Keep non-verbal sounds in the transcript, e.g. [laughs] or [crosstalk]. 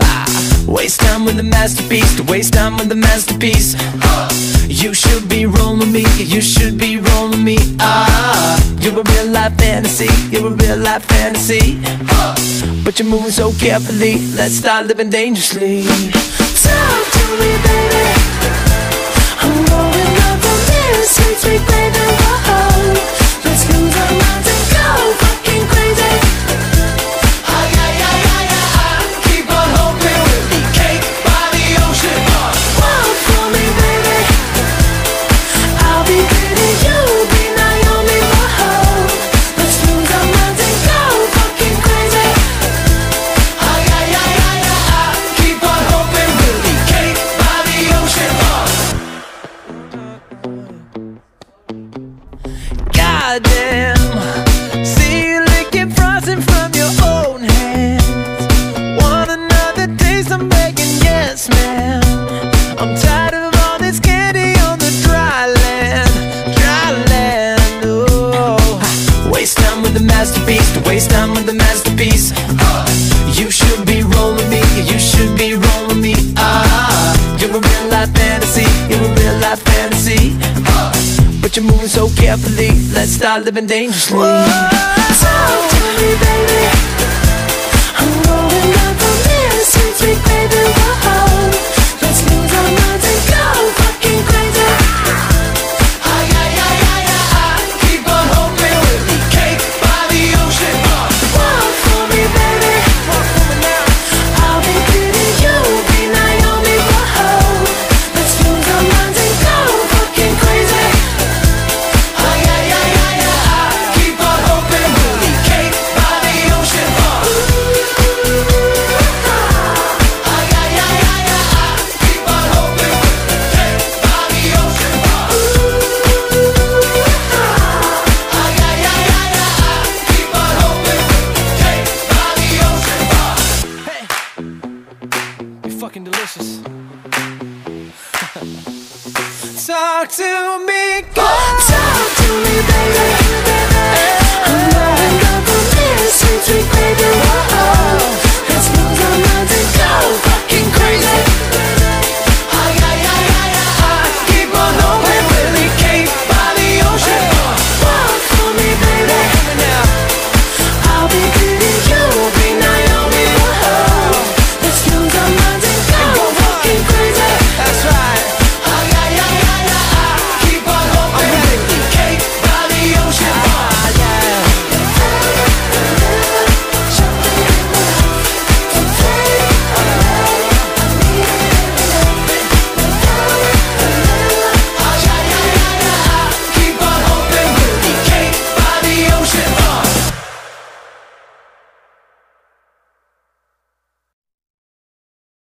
Ah, waste time with the masterpiece, to waste time with the masterpiece. You should be rolling me, you should be rolling me. Ah, you're a real life fantasy, you're a real life fantasy. But you're moving so carefully, let's start living dangerously. See you from your own hands. Want another taste? I'm begging, yes. I'm tired of all this candy on the dry land, dry land. Oh, waste time with masterpiece. Waste time with masterpiece. You should be rolling me. You should be rolling me. Ah, you're a real life fantasy. You're a real life fantasy. You're moving so carefully. Let's start living dangerously. Talk to fucking delicious. [laughs] Talk to me.